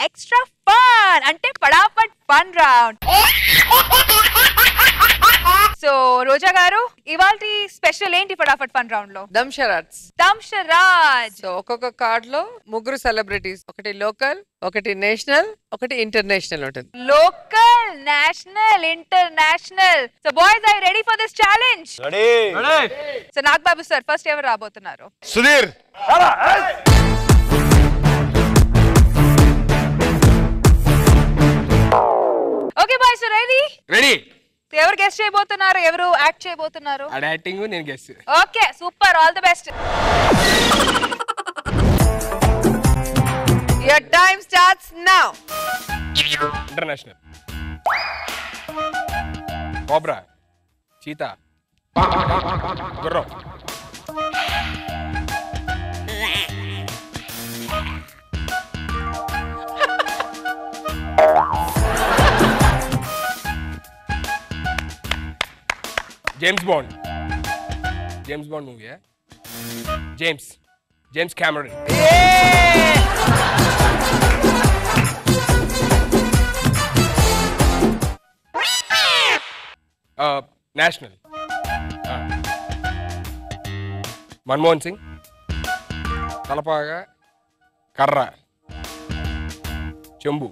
Extra fun అంటే ఫటాఫట్ fun round. So Roja garu ఇవాళ స్పెషల్ ఏంటి ఫటాఫట్ ఫన్ రౌండ్లో దమ్ షరాట్స్ దంశరాజ్ సో ఒక్కొక్క కార్డ్లో ముగ్గురు సెలబ్రిటీస్ ఒకటి లోకల్ ఒకటి నేషనల్ ఒకటి ఇంటర్నేషనల్ ఉంటుంది. Local national international. So boys I ready for this challenge so Nag Babu sir first ఎవరు రాబోతున్నారు? సుధీర్. రెడీ ఎవరు గెస్ట్ చేయబోతున్నారు? ఎవరు యాక్ట్ చేయబోతున్నారు? ఆడ యాక్టింగ్ నేను guess okay super all the best your time starts now international cobra cheetah గుర్రం James Bond James Bond movie James James Cameron national Manmohan Singh తలపాగా కర్ర చెంబు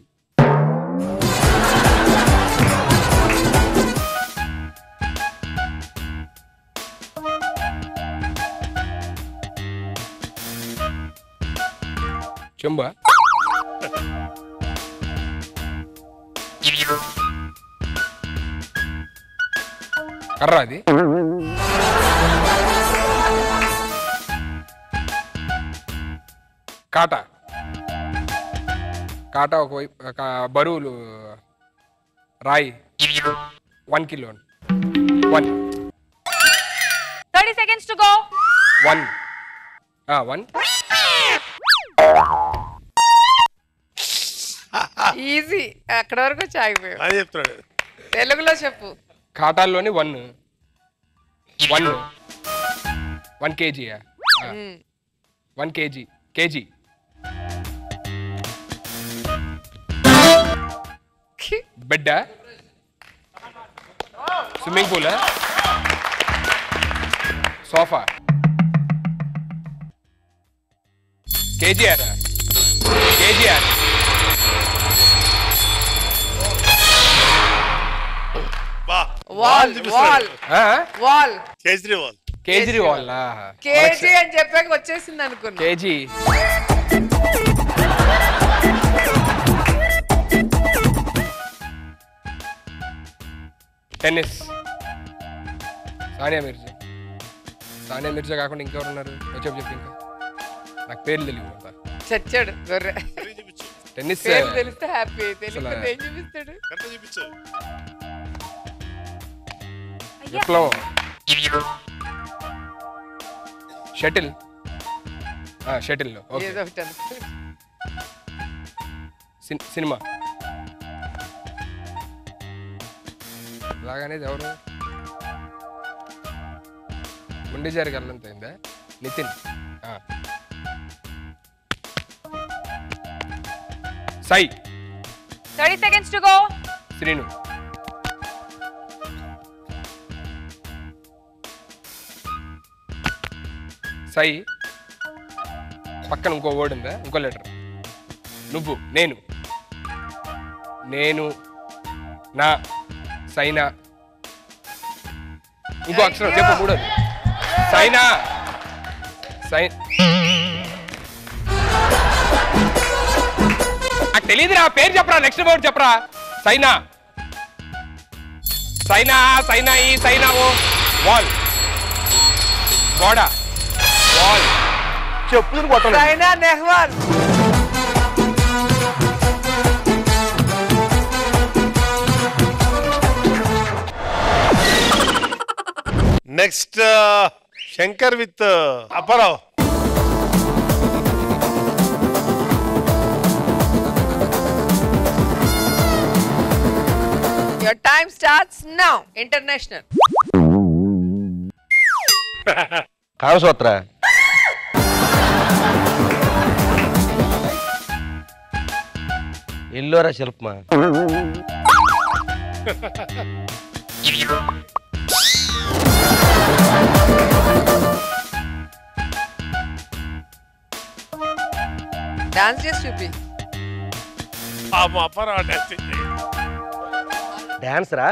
చెంబా. కర్ర అది. కాటా. కాటా ఒక వైపు ఒక బరువులు రాయి. One kilo. One. Thirty seconds to go one. One. Easy అక్కడ వరకు వచ్చి ఆగిపోయావు అని చెప్తున్నాడు. తెలుగులో చెప్పు. కాటాల్లోని వన్ వన్ వన్ కేజీయా వన్ కేజీ కేజీ బెడ్డా? Swimming పూలా? Sofa? KGR KGR wall wall wall. Kejriwal. Kejriwal KG అని చెప్పాక వచ్చేసింది అనుకున్నా. కేజీ. టెన్నిస్. సానియా మిర్జా. సానియా మిర్జా కాకుండా ఇంకెవరు ఉన్నారు చెప్పు చెప్పు ఇంకా. నాకు పేర్లు తెలియదు అంతా. చచ్చాడు టెన్నిస్. తెలిస్తే హ్యాపీ ఏం చూపిస్తాడు? విప్లవం షటిల్ షటిల్ సినిమా అలాగనేది ఎవరు? ముండిజారి గల్లంత అయిందా నితిన్. ఆ. సై thirty seconds to go Srinu సై పక్కన ఇంకో వర్డ్ ఉందా? ఇంకో లెటర్ నువ్వు నేను. నేను నా సైనా. ఇంకో అక్షరం చెప్పు మూడోది సైనా. సై నాకు తెలియదురా పేరు చెప్పరా నెక్స్ట్ వర్డ్ చెప్పరా. సైనా. సైనా సైనా ఈ సైనా ఓ. వాల్. గోడ. వాల్ చెప్పు కొట్టలేదు. Saina Nehwal. Next Shankar with Apparao your time starts now international Kamasutra Ellora శిల్పమా? Dance చేసి చూపి. మా డాన్స్ రా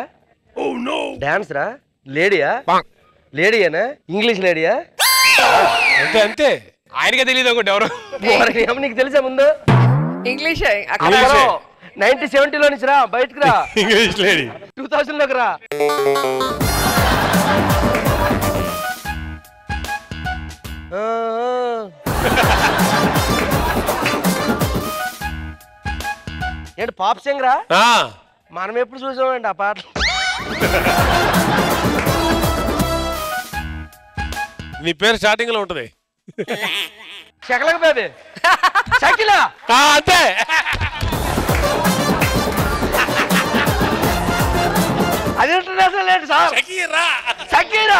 డాన్స్ రా లేడీయా? లేడీయేనా? ఇంగ్లీష్ లేడీయా? అంతే అంతే. ఆయనకే తెలియదు ఒకటి ఎవరు. నీకు తెలుసా ముందు? ఇంగ్లీష్. నైన్టీ సెవెంటీలో నుంచి రా బయటకు రా. English lady. టూ థౌసండ్లోకి రా. ఏంటి పాప్ సింగ్ రా? ఆ, మనం ఎప్పుడు చూసామండి ఆ పాటలు నీ పేరు స్టార్టింగ్లో ఉంటది. శకలక బేబీ. షకిలా ఆ, అంతే. అది ఇంటర్నేషనల్ ఏంటి సార్? షకీరా. షకీరా.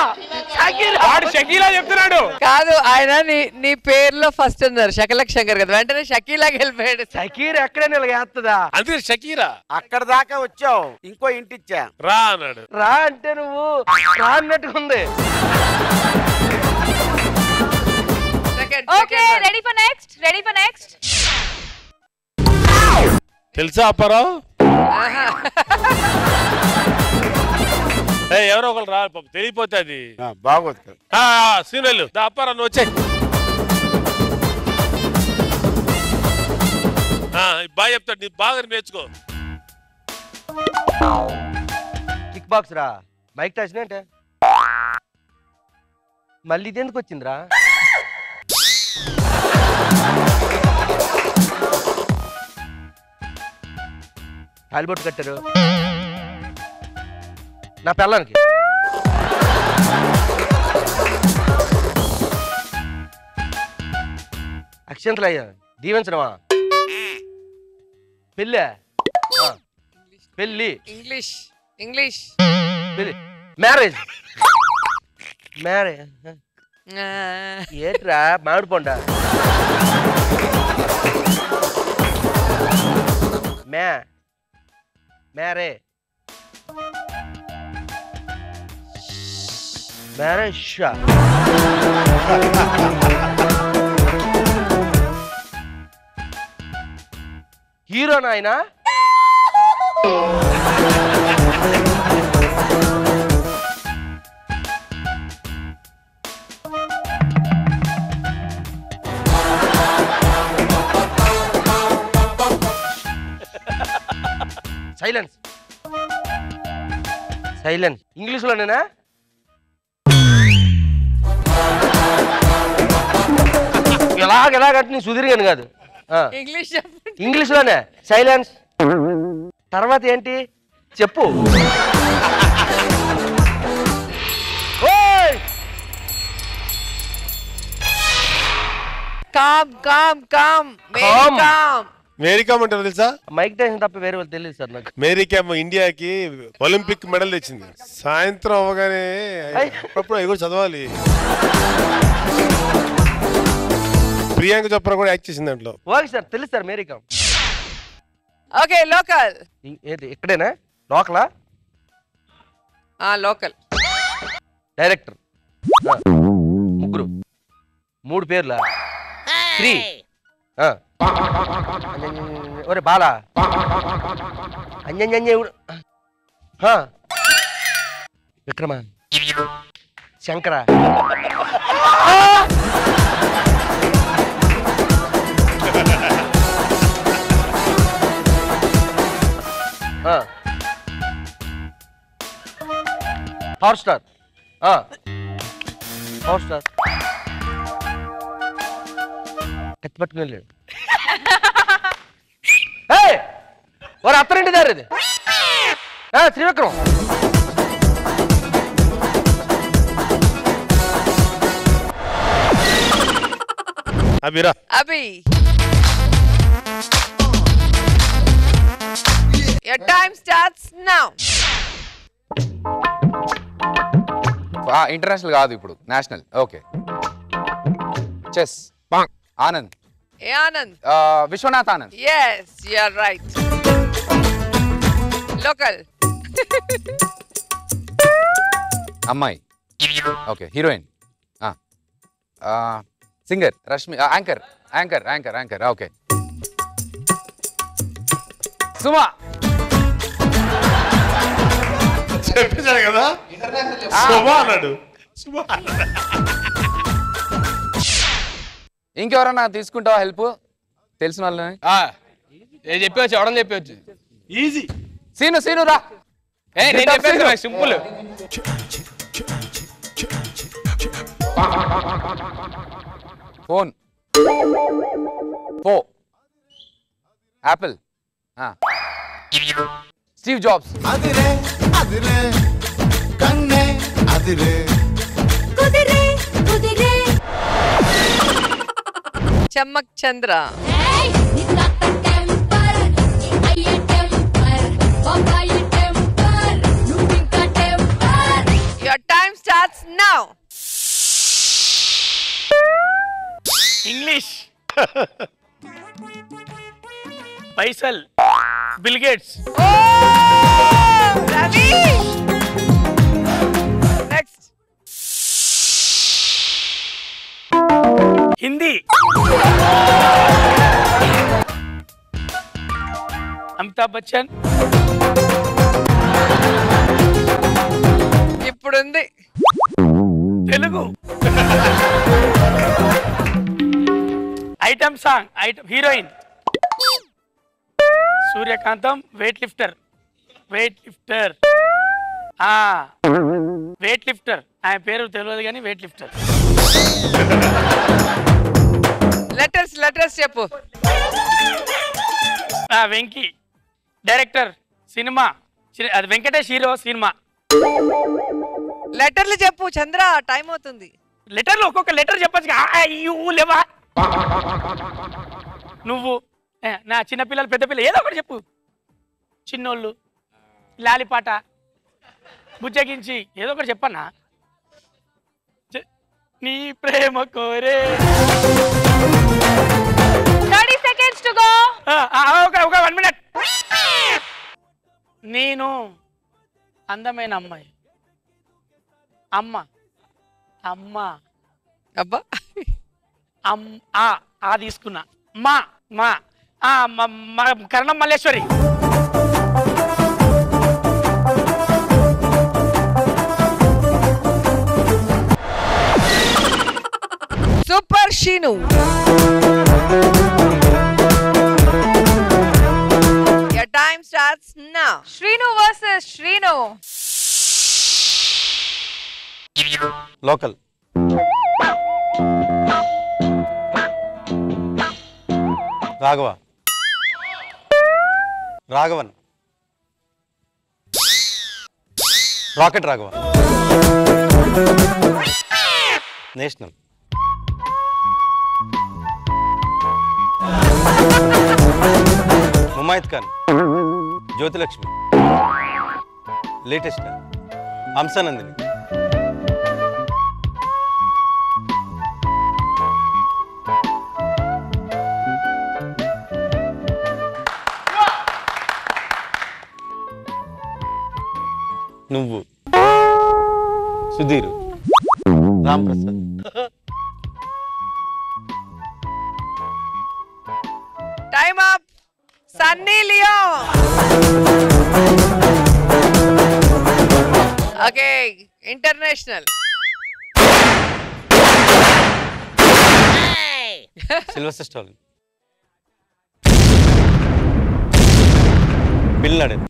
షకీరా. వాడు షకీలా చెప్తున్నాడు. కాదు ఆయన నీ నీ పేరులో ఫస్ట్ అన్నారు శకలక్ శంకర్ కదా. వెంటనే షకీలాకి వెళ్ళిపోయాడు. షకీర్ ఎక్కడైనా ఇలా వేస్తుందా అందుకే షకీరా. అక్కడ దాకా వచ్చావు. ఇంకో ఇంటిచ్చా. రా అన్నాడు. రా అంటే నువ్వు రా అన్నట్టుగా okay. Ready for next ready for next తెలుసా అప్పారావు. ఏ, ఎవరో ఒకరు రా పాపం తెలియపోతే అది. బాగోదు సీనియర్లు అప్పారావు నువ్వు వచ్చాయి బాగా చెప్తాడు నీ బాగా నేర్చుకో. కిక్ బాక్స్ రా. మైక్ టచ్ అంటే మళ్ళీ ఇది ఎందుకు వచ్చిందిరా? తాలిబొట్టు కట్టారు. నా పిల్లానికి అక్షంతలు అయ్యా దీవించడమా పెళ్ళా. పెళ్ళి. ఇంగ్లీష్. ఇంగ్లీష్. పెళ్ళి. మ్యారేజ్. మ్యారేజ్ ఏట్రా? మామిడి పండ? మ్యా. మ్యారే మ్యారేజ్ షా హీరో నాయనా సైలెన్స్ సైలెన్స్ ఇంగ్లీష్లోనేనా ఎలాగ ఎలాగంటే నేను సుధీర్గాను కాదు. ఇంగ్లీష్. ఇంగ్లీష్లోనే సైలెన్స్ తర్వాత ఏంటి? చెప్పు. ఓయ్! Com Kom Kom Mary com. Com Mary Kom అంటారు తెలుసా? మైక్ టైసన్ తప్ప వేరే వాళ్ళు తెలియదు సార్ నాకు. మేరీకామ్ ఇండియాకి ఒలింపిక్ మెడల్ తెచ్చింది. సాయంత్రం అవగానే అయ్. అప్పుడప్పుడు అవి కూడా చదవాలి. ప్రియాంక చోప్రా కూడా యాక్ట్ చేసింది దాంట్లో. ఓకే సార్ తెలుసు సార్ మేరీకామ్ ఓకే లోకల్. ఏంటి ఇక్కడేనా? లోకలా? ఆ లోకల్. డైరెక్టర్. ముగ్గురు. మూడు పేర్లా? త్రీ. ఒరే Bala. అంజంజంజ Vikrama Shankara. Power star power star కత్తి పట్టుకుని వెళ్ళాడు. వారు అత్తరింటి దారి ఇది. ఆ, త్రివిక్రమ్ అభిరా అభి Your time starts now. International కాదు ఇప్పుడు. National okay chess Anand A Anand Vishwanath Anand yes you are right local అమ్మాయి okay heroine singer Rashmi anchor anchor anchor anchor okay Suma చెప్పేశాడు కదా? శుభ అన్నాడు. శుభ అన్నాడు. ఇంకెవరన్నా తీసుకుంటావా హెల్ప్ తెలిసిన వాళ్ళని? ఆ, ఏ చెప్పవచ్చు ఎవడని చెప్పవచ్చు. ఈజీ సీను సీను రా. ఏ నేను చెప్పేది సింపుల్. ఫోన్ పో యాపిల్ స్టీవ్ జాబ్స్ అదిరే అదిరే కన్నే అదిరే Chamak Chandra. Your time start now English पैसल Bill Gates Ravi Amitabh Bachchan? ఇప్పుడుంది. Telugu. Item song item heroine. Suryakantham weight lifter weight lifter weight lifter ఆయన పేరు తెలియదు కానీ వెయిట్ లిఫ్టర్ లెటర్స్ లెటర్స్ చెప్పు. వెంకీ డైరెక్టర్ సినిమా అది వెంకటేష్ హీరో సినిమా. లెటర్లు చెప్పు చంద్ర టైం అవుతుంది. లెటర్లు ఒక్కొక్క లెటర్ చెప్పచ్చు. లేవా? నువ్వు నా చిన్నపిల్లలు పెద్ద పిల్లలు ఏదో ఒకటి చెప్పు. చిన్నోళ్ళు లాలిపాట బుజ్జగించి ఏదో ఒకటి చెప్పన్నా. నీ ప్రేమ కోరే. థర్టీ సెకండ్స్ టు గో ఒక ఒక వన్ మినిట్ నేను అందమైన అమ్మాయి. అమ్మ. అమ్మ. అబ్బా. అమ్ ఆ ఆ తీసుకున్నా. మా మా. ఆ మ- మ- Karnam Malleswari. Super Sheenu your time starts now Srinu versus Srinu local Raghava Raghavan rocket Raghava national Khan Jyothilakshmi latest Hamsanandini. నువ్వు Sudheer Ram Prasad time up. Sunny Leone okay international. Sylvester Stallone Bill Laden